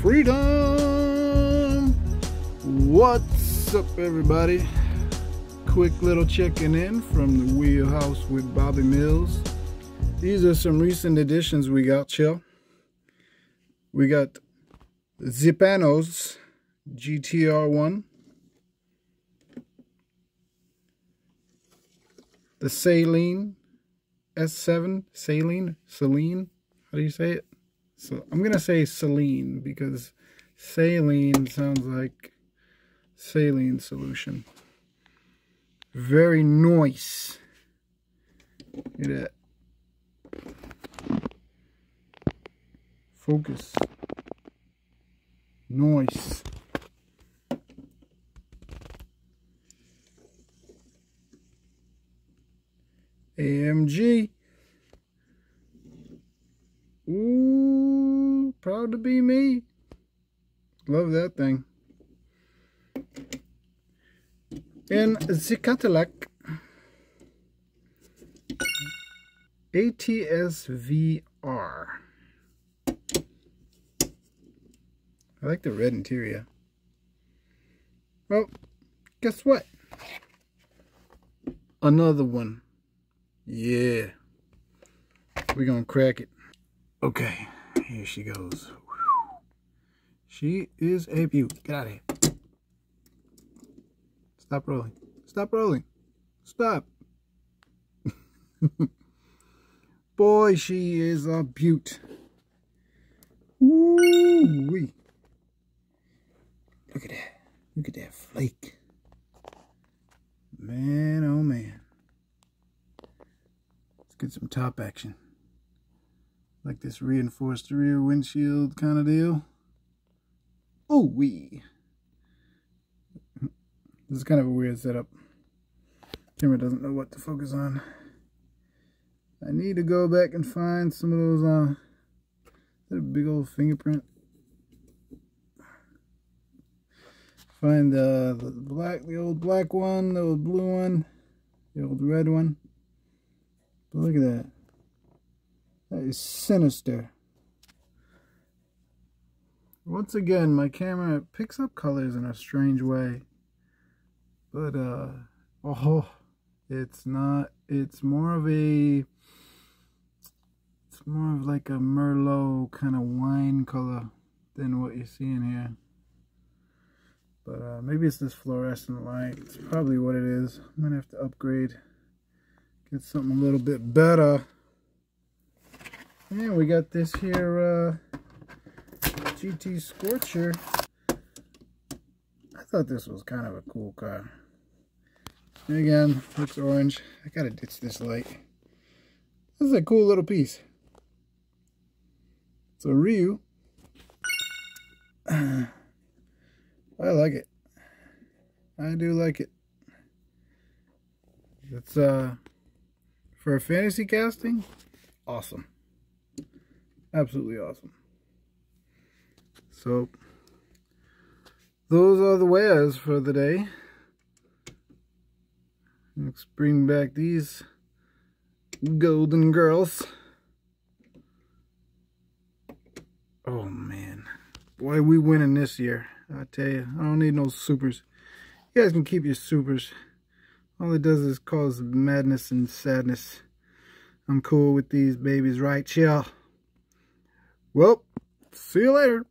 freedom. What's up, everybody? Quick little checking in from the wheelhouse with Bobby Mills. These are some recent additions we got, chill. We got the Panoz GTR1. The Saleen S7, Saline, Saline, how do you say it? So I'm gonna say Saline because saline sounds like saline solution. Very nice. Look at that. Focus. Nice. AMG. Ooh, proud to be me. Love that thing. And the Cadillac ATS-VR. I like the red interior. Well, guess what? Another one. Yeah. We're going to crack it. Okay, here she goes. She is a beaut. Get out of here. Stop rolling. Stop rolling. Stop. Boy, she is a beaut. Ooh wee. Look at that. Look at that flake. Man, oh man. Let's get some top action. Like this reinforced rear windshield kind of deal. Oh wee. This is kind of a weird setup. Camera doesn't know what to focus on. I need to go back and find some of those, uh, that big old fingerprint? Find uh, the black, the old black one, the old blue one, the old red one. But look at that. That is sinister. Once again, my camera picks up colors in a strange way. But, uh, oh, it's not, it's more of a, it's more of like a Merlot kind of wine color than what you see in here. But uh, maybe it's this fluorescent light. It's probably what it is. I'm going to have to upgrade. Get something a little bit better. And we got this here uh, GT Scorcher. I thought this was kind of a cool car. Again, looks orange. I gotta ditch this light. This is a cool little piece. It's a Ryu. I like it. I do like it. It's uh for a fantasy casting, awesome. Absolutely awesome. So those are the wares for the day. Let's bring back these golden girls. Oh man. Boy, we winning this year. I tell you, I don't need no supers. You guys can keep your supers. All it does is cause madness and sadness. I'm cool with these babies, right, chill? Well, see you later.